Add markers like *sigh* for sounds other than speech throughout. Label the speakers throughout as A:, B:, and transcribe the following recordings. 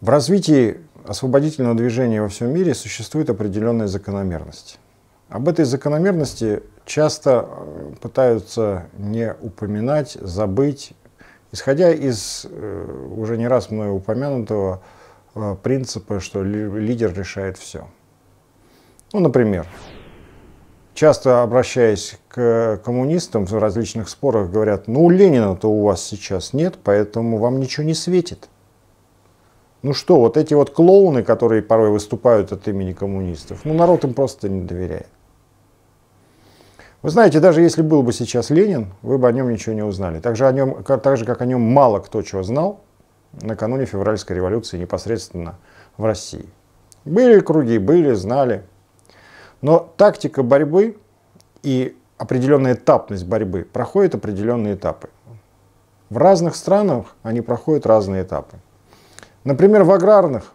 A: В развитии освободительного движения во всем мире существует определенная закономерность. Об этой закономерности часто э, пытаются не упоминать, забыть, исходя из э, уже не раз мною упомянутого э, принципа, что лидер решает все. Ну, например, часто обращаясь к коммунистам в различных спорах, говорят, ну, Ленина-то у вас сейчас нет, поэтому вам ничего не светит. Ну что, вот эти вот клоуны, которые порой выступают от имени коммунистов, ну народ им просто не доверяет. Вы знаете, даже если был бы сейчас Ленин, вы бы о нем ничего не узнали. Так же, о нем, так же как о нем мало кто чего знал накануне февральской революции непосредственно в России. Были круги, были, знали. Но тактика борьбы и определенная этапность борьбы проходит определенные этапы. В разных странах они проходят разные этапы. Например, в аграрных,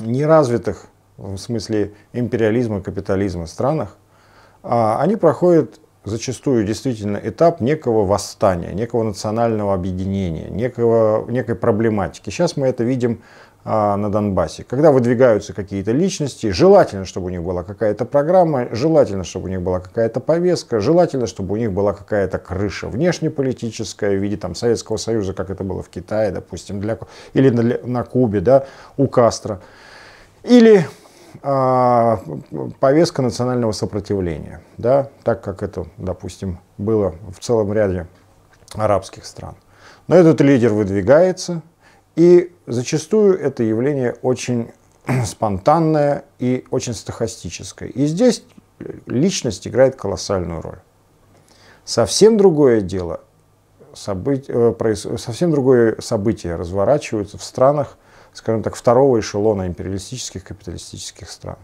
A: неразвитых, в смысле империализма, капитализма странах, а, они проходят зачастую действительно этап некого восстания, некого национального объединения, некого, некой проблематики. Сейчас мы это видим на Донбассе. Когда выдвигаются какие-то личности, желательно, чтобы у них была какая-то программа, желательно, чтобы у них была какая-то повестка, желательно, чтобы у них была какая-то крыша внешнеполитическая в виде там, Советского Союза, как это было в Китае, допустим, для, или на, на Кубе, да, у Кастро. Или а, повестка национального сопротивления, да, так как это, допустим, было в целом ряде арабских стран. Но этот лидер выдвигается, и зачастую это явление очень *clears throat* спонтанное и очень стахастическое. И здесь личность играет колоссальную роль. Совсем другое дело, событ... Э, совсем другое событие разворачивается в странах, скажем так, второго эшелона империалистических капиталистических стран.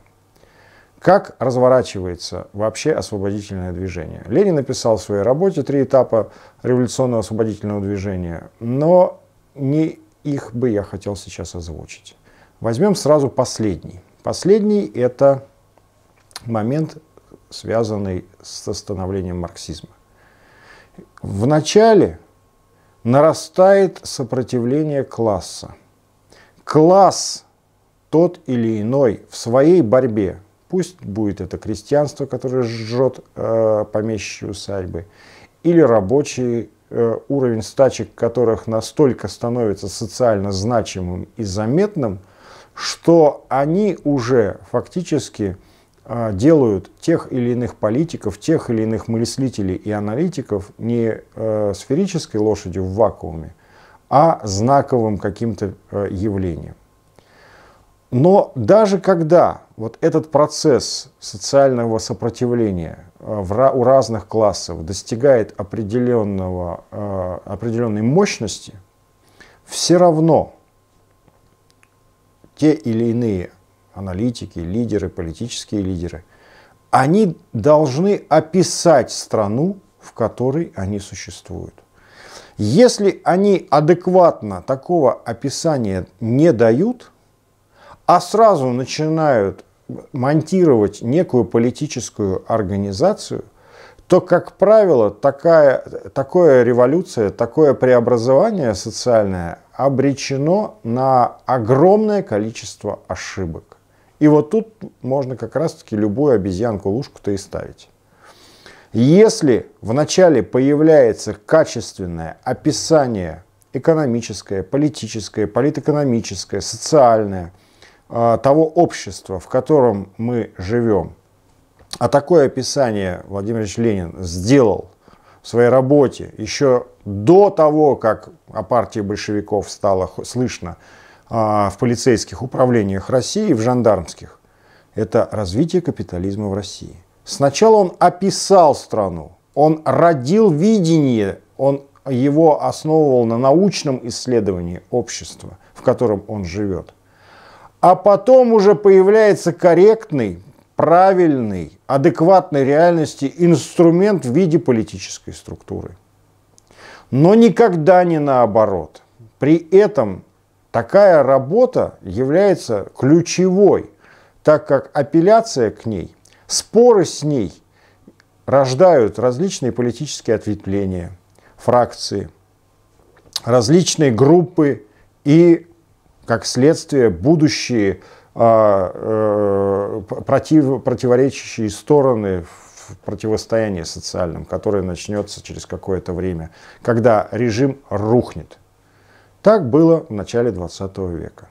A: Как разворачивается вообще освободительное движение? Ленин написал в своей работе три этапа революционного освободительного движения, но не их бы я хотел сейчас озвучить. Возьмем сразу последний. Последний – это момент, связанный с становлением марксизма. В начале нарастает сопротивление класса – класс тот или иной в своей борьбе, пусть будет это крестьянство, которое жжет э, помещичьи усадьбы, или рабочий э, уровень стачек которых настолько становится социально значимым и заметным, что они уже фактически э, делают тех или иных политиков, тех или иных мыслителей и аналитиков не э, сферической лошадью в вакууме, а знаковым каким-то э, явлением. Но даже когда вот этот процесс социального сопротивления э, у разных классов достигает определенного, э, определенной мощности, все равно те или иные аналитики, лидеры, политические лидеры, они должны описать страну, в которой они существуют. Если они адекватно такого описания не дают, а сразу начинают монтировать некую политическую организацию, то, как правило, такая, такая революция, такое преобразование социальное обречено на огромное количество ошибок. И вот тут можно как раз-таки любую обезьянку-лужку-то и ставить. Если вначале появляется качественное описание экономическое, политическое, политэкономическое, социальное того общества, в котором мы живем, а такое описание Владимир Ильич Ленин сделал в своей работе еще до того, как о партии большевиков стало слышно а, в полицейских управлениях России, в жандармских, это развитие капитализма в России. Сначала он описал страну, он родил видение, он его основывал на научном исследовании общества, в котором он живет. А потом уже появляется корректный, правильный, адекватной реальности инструмент в виде политической структуры. Но никогда не наоборот. При этом такая работа является ключевой, так как апелляция к ней – Споры с ней рождают различные политические ответвления, фракции, различные группы и как следствие будущие а, э, против, противоречащие стороны в противостоянии социальном, которое начнется через какое-то время, когда режим рухнет. Так было в начале 20 века.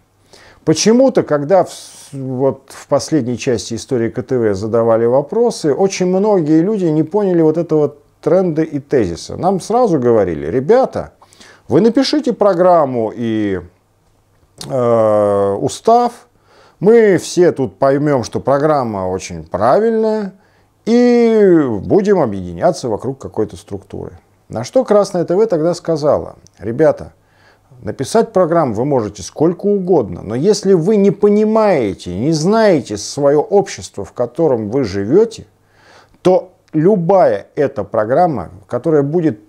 A: Почему-то, когда в, вот в последней части истории КТВ задавали вопросы, очень многие люди не поняли вот этого тренда и тезиса. Нам сразу говорили, ребята, вы напишите программу и э, устав, мы все тут поймем, что программа очень правильная, и будем объединяться вокруг какой-то структуры. На что Красное ТВ тогда сказала, ребята, Написать программу вы можете сколько угодно, но если вы не понимаете, не знаете свое общество, в котором вы живете, то любая эта программа, которая будет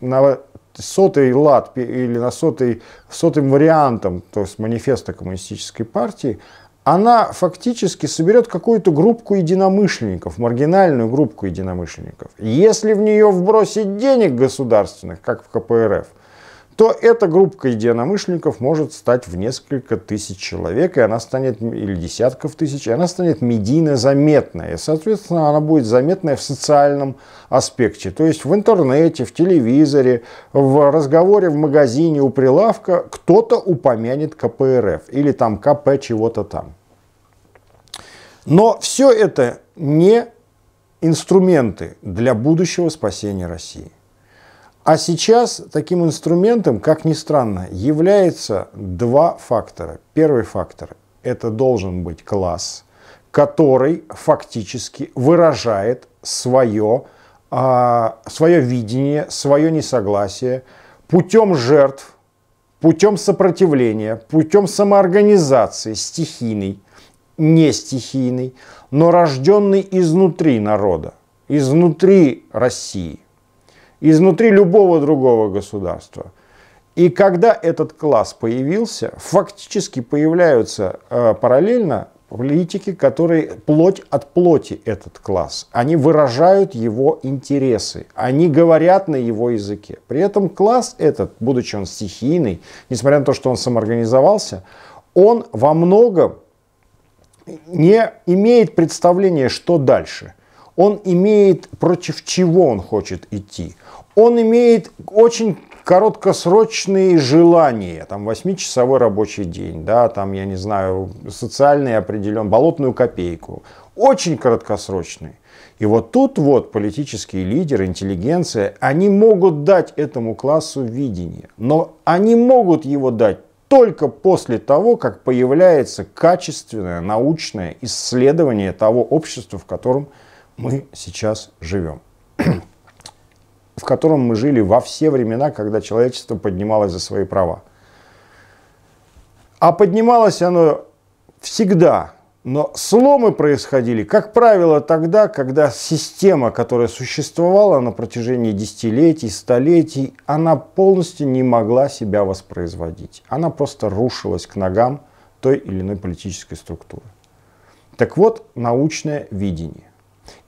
A: на сотый лад или на сотый, сотым вариантом, то есть манифеста коммунистической партии, она фактически соберет какую-то группку единомышленников, маргинальную группку единомышленников. Если в нее вбросить денег государственных, как в КПРФ, то эта группа единомышленников может стать в несколько тысяч человек, и она станет, или десятков тысяч, и она станет медийно заметной. И, соответственно, она будет заметная в социальном аспекте. То есть в интернете, в телевизоре, в разговоре в магазине у прилавка кто-то упомянет КПРФ или там КП чего-то там. Но все это не инструменты для будущего спасения России. А сейчас таким инструментом, как ни странно, является два фактора. Первый фактор – это должен быть класс, который фактически выражает свое, а, свое видение, свое несогласие путем жертв, путем сопротивления, путем самоорганизации стихийной, не стихийной, но рожденной изнутри народа, изнутри России изнутри любого другого государства. И когда этот класс появился, фактически появляются э, параллельно политики, которые плоть от плоти этот класс. Они выражают его интересы, они говорят на его языке. При этом класс этот, будучи он стихийный, несмотря на то, что он самоорганизовался, он во многом не имеет представления, что дальше. Он имеет против чего он хочет идти он имеет очень короткосрочные желания, там 8-часовой рабочий день, да, там, я не знаю, социальный определен, болотную копейку, очень краткосрочные. И вот тут вот политические лидеры, интеллигенция, они могут дать этому классу видение, но они могут его дать только после того, как появляется качественное научное исследование того общества, в котором мы сейчас живем в котором мы жили во все времена, когда человечество поднималось за свои права. А поднималось оно всегда, но сломы происходили, как правило, тогда, когда система, которая существовала на протяжении десятилетий, столетий, она полностью не могла себя воспроизводить. Она просто рушилась к ногам той или иной политической структуры. Так вот, научное видение.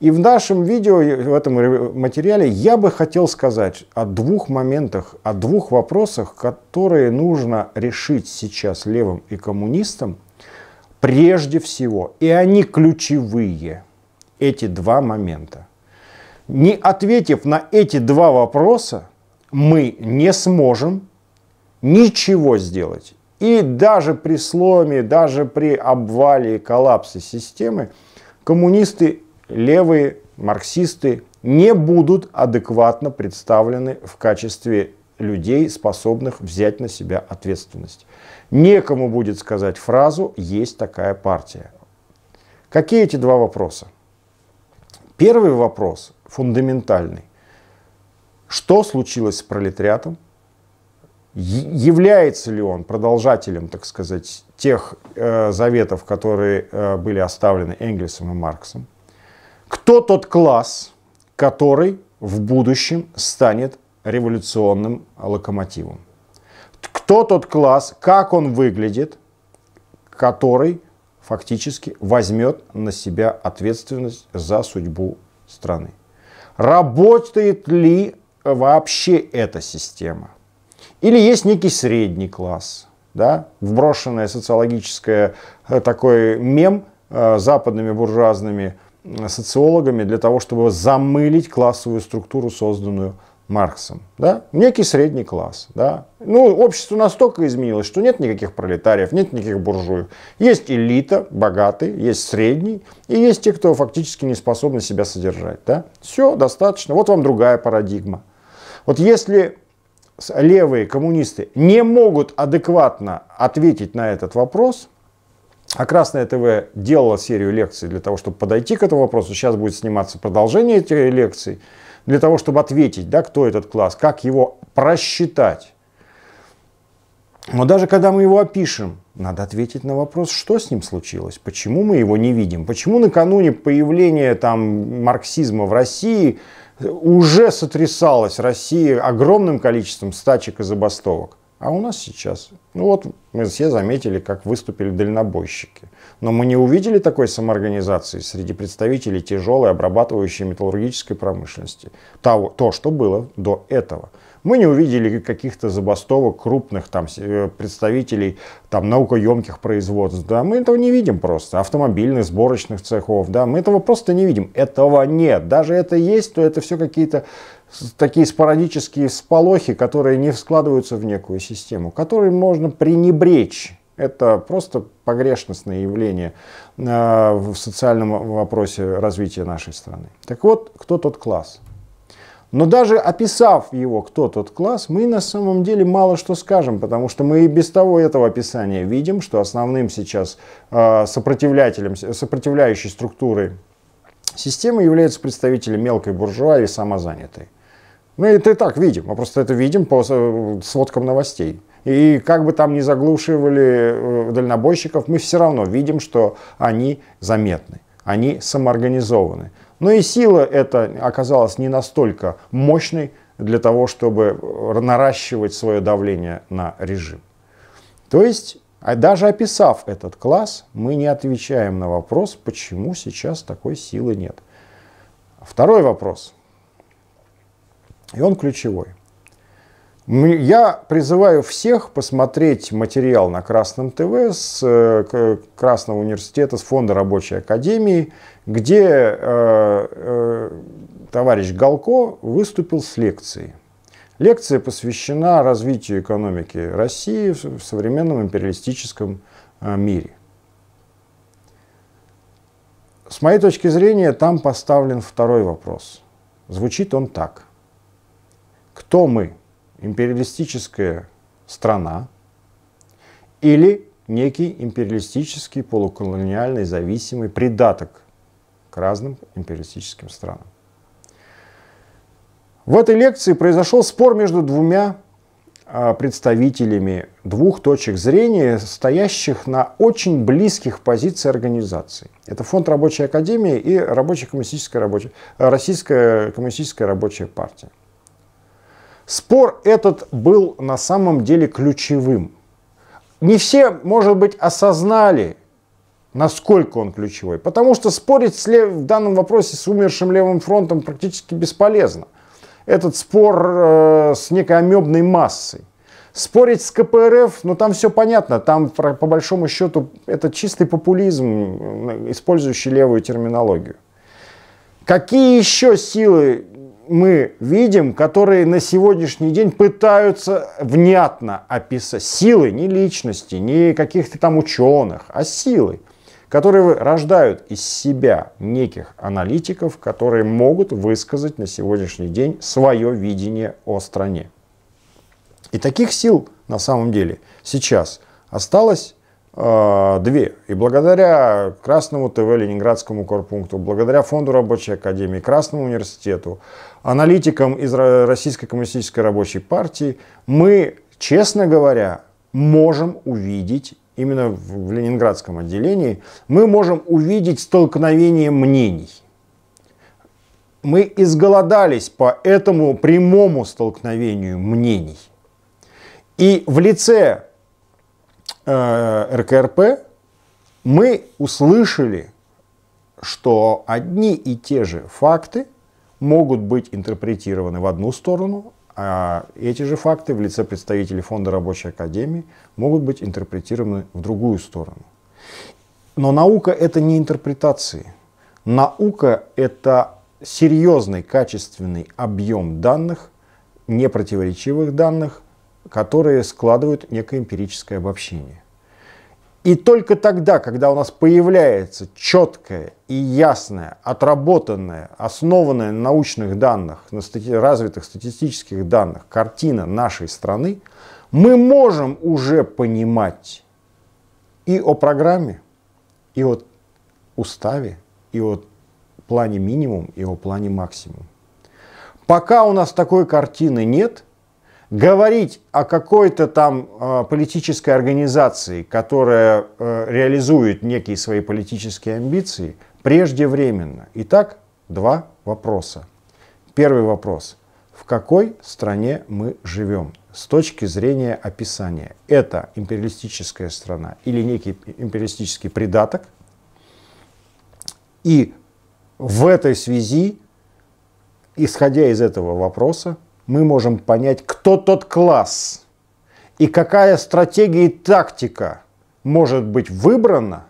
A: И в нашем видео, в этом материале, я бы хотел сказать о двух моментах, о двух вопросах, которые нужно решить сейчас левым и коммунистам прежде всего. И они ключевые, эти два момента. Не ответив на эти два вопроса, мы не сможем ничего сделать. И даже при сломе, даже при обвале и коллапсе системы коммунисты левые марксисты не будут адекватно представлены в качестве людей, способных взять на себя ответственность. Некому будет сказать фразу «есть такая партия». Какие эти два вопроса? Первый вопрос фундаментальный. Что случилось с пролетариатом? Является ли он продолжателем, так сказать, тех э, заветов, которые э, были оставлены Энгельсом и Марксом? Кто тот класс, который в будущем станет революционным локомотивом? Кто тот класс, как он выглядит, который фактически возьмет на себя ответственность за судьбу страны? Работает ли вообще эта система? Или есть некий средний класс? да, вброшенное социологическое э, такой мем э, западными буржуазными социологами для того, чтобы замылить классовую структуру, созданную Марксом. Да? Некий средний класс. Да? Ну, общество настолько изменилось, что нет никаких пролетариев, нет никаких буржуев. Есть элита, богатый, есть средний, и есть те, кто фактически не способны себя содержать. Да? Все, достаточно. Вот вам другая парадигма. Вот если левые коммунисты не могут адекватно ответить на этот вопрос, а Красное ТВ делало серию лекций для того, чтобы подойти к этому вопросу. Сейчас будет сниматься продолжение этих лекций для того, чтобы ответить, да, кто этот класс, как его просчитать. Но даже когда мы его опишем, надо ответить на вопрос, что с ним случилось, почему мы его не видим, почему накануне появления там, марксизма в России уже сотрясалась Россия огромным количеством стачек и забастовок. А у нас сейчас, ну вот мы все заметили, как выступили дальнобойщики. Но мы не увидели такой самоорганизации среди представителей тяжелой обрабатывающей металлургической промышленности. Того, то, что было до этого. Мы не увидели каких-то забастовок крупных там, э, представителей там, наукоемких производств. Да, мы этого не видим просто. Автомобильных, сборочных цехов. Да, мы этого просто не видим. Этого нет. Даже это есть, то это все какие-то такие спорадические сполохи, которые не складываются в некую систему, которые можно пренебречь. Это просто погрешностное явление э, в социальном вопросе развития нашей страны. Так вот, кто тот класс? Но даже описав его, кто тот класс, мы на самом деле мало что скажем, потому что мы и без того этого описания видим, что основным сейчас э, сопротивлятелем, сопротивляющей структурой системы является представители мелкой буржуа или самозанятой. Мы это и так видим, мы просто это видим по сводкам новостей. И как бы там ни заглушивали э, дальнобойщиков, мы все равно видим, что они заметны, они самоорганизованы. Но и сила эта оказалась не настолько мощной для того, чтобы наращивать свое давление на режим. То есть, а даже описав этот класс, мы не отвечаем на вопрос, почему сейчас такой силы нет. Второй вопрос – и он ключевой. Я призываю всех посмотреть материал на Красном ТВ с э, Красного университета, с Фонда рабочей академии, где э, э, товарищ Галко выступил с лекцией. Лекция посвящена развитию экономики России в современном империалистическом э, мире. С моей точки зрения, там поставлен второй вопрос. Звучит он так. Кто мы? Империалистическая страна или некий империалистический полуколониальный зависимый придаток к разным империалистическим странам. В этой лекции произошел спор между двумя а, представителями двух точек зрения, стоящих на очень близких позициях организаций. Это Фонд рабочей академии и Рабочая коммунистическая рабочая, Российская коммунистическая рабочая партия. Спор этот был на самом деле ключевым. Не все, может быть, осознали, насколько он ключевой, потому что спорить в данном вопросе с умершим левым фронтом практически бесполезно. Этот спор э, с некой амебной массой. Спорить с КПРФ, ну там все понятно, там по большому счету это чистый популизм, использующий левую терминологию. Какие еще силы мы видим, которые на сегодняшний день пытаются внятно описать силы не личности, не каких-то там ученых, а силы, которые рождают из себя неких аналитиков, которые могут высказать на сегодняшний день свое видение о стране. И таких сил на самом деле сейчас осталось две. И благодаря Красному ТВ, Ленинградскому корпункту, благодаря Фонду рабочей академии, Красному университету, аналитикам из Российской коммунистической рабочей партии, мы, честно говоря, можем увидеть именно в ленинградском отделении, мы можем увидеть столкновение мнений. Мы изголодались по этому прямому столкновению мнений. И в лице э, РКРП мы услышали, что одни и те же факты – могут быть интерпретированы в одну сторону, А эти же факты в лице представителей Фонда рабочей академии могут быть интерпретированы в другую сторону. Но наука это не интерпретации. Наука это серьезный, качественный объем данных, непротиворечивых данных, которые складывают некое эмпирическое обобщение. И только тогда, когда у нас появляется четкое и ясное, отработанное, основанное на научных данных, на стати- развитых статистических данных картина нашей страны, мы можем уже понимать и о программе, и о уставе, и о плане минимум, и о плане максимум. Пока у нас такой картины нет – говорить о какой-то там э, политической организации, которая э, реализует некие свои политические амбиции, преждевременно. Итак, два вопроса. Первый вопрос. В какой стране мы живем? С точки зрения описания. Это империалистическая страна или некий империалистический придаток? И в этой связи, исходя из этого вопроса, мы можем понять, кто тот класс и какая стратегия и тактика может быть выбрана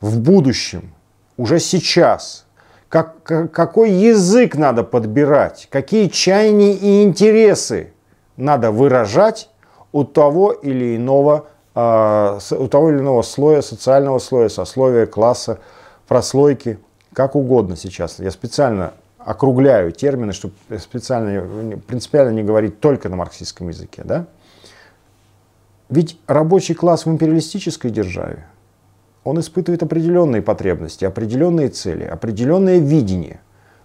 A: в будущем, уже сейчас, как, какой язык надо подбирать, какие чаяния и интересы надо выражать у того или иного, э, у того или иного слоя, социального слоя, сословия, класса, прослойки, как угодно сейчас. Я специально округляю термины, чтобы специально, принципиально не говорить только на марксистском языке. Да? Ведь рабочий класс в империалистической державе, он испытывает определенные потребности, определенные цели, определенное видение.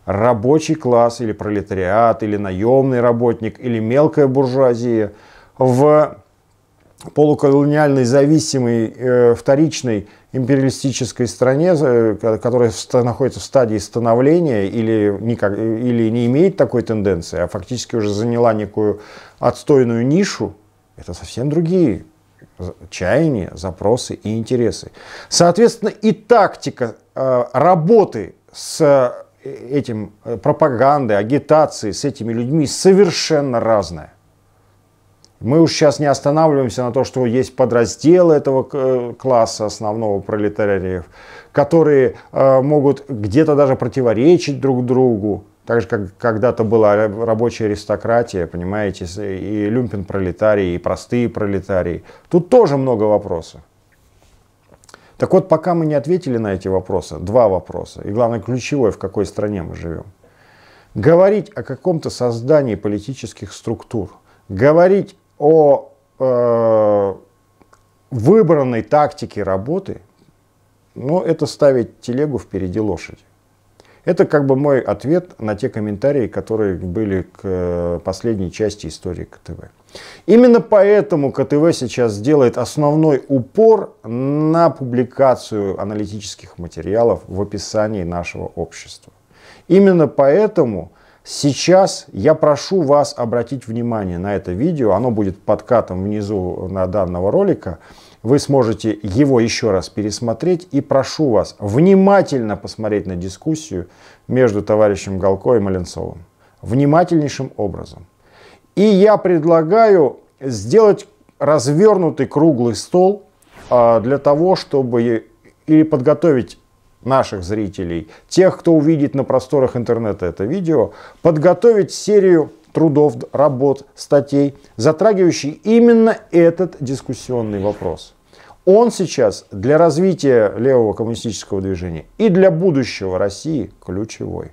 A: Рабочий класс или пролетариат, или наемный работник, или мелкая буржуазия в полуколониальной, зависимой, э, вторичной империалистической стране, которая находится в стадии становления или, никак, или не имеет такой тенденции, а фактически уже заняла некую отстойную нишу, это совсем другие чаяния, запросы и интересы. Соответственно, и тактика э, работы с этим э, пропагандой, агитацией, с этими людьми совершенно разная. Мы уж сейчас не останавливаемся на то, что есть подразделы этого э, класса основного пролетариев, которые э, могут где-то даже противоречить друг другу. Так же, как когда-то была рабочая аристократия, понимаете, и люмпен пролетарии, и простые пролетарии. Тут тоже много вопросов. Так вот, пока мы не ответили на эти вопросы, два вопроса, и главное, ключевое, в какой стране мы живем. Говорить о каком-то создании политических структур, говорить о э, выбранной тактике работы, ну, это ставить телегу впереди лошади. Это как бы мой ответ на те комментарии, которые были к э, последней части истории КТВ. Именно поэтому КТВ сейчас делает основной упор на публикацию аналитических материалов в описании нашего общества. Именно поэтому Сейчас я прошу вас обратить внимание на это видео. Оно будет подкатом внизу на данного ролика. Вы сможете его еще раз пересмотреть. И прошу вас внимательно посмотреть на дискуссию между товарищем Галко и Маленцовым. Внимательнейшим образом. И я предлагаю сделать развернутый круглый стол а, для того, чтобы или подготовить наших зрителей, тех, кто увидит на просторах интернета это видео, подготовить серию трудов, работ, статей, затрагивающих именно этот дискуссионный вопрос. Он сейчас для развития левого коммунистического движения и для будущего России ключевой.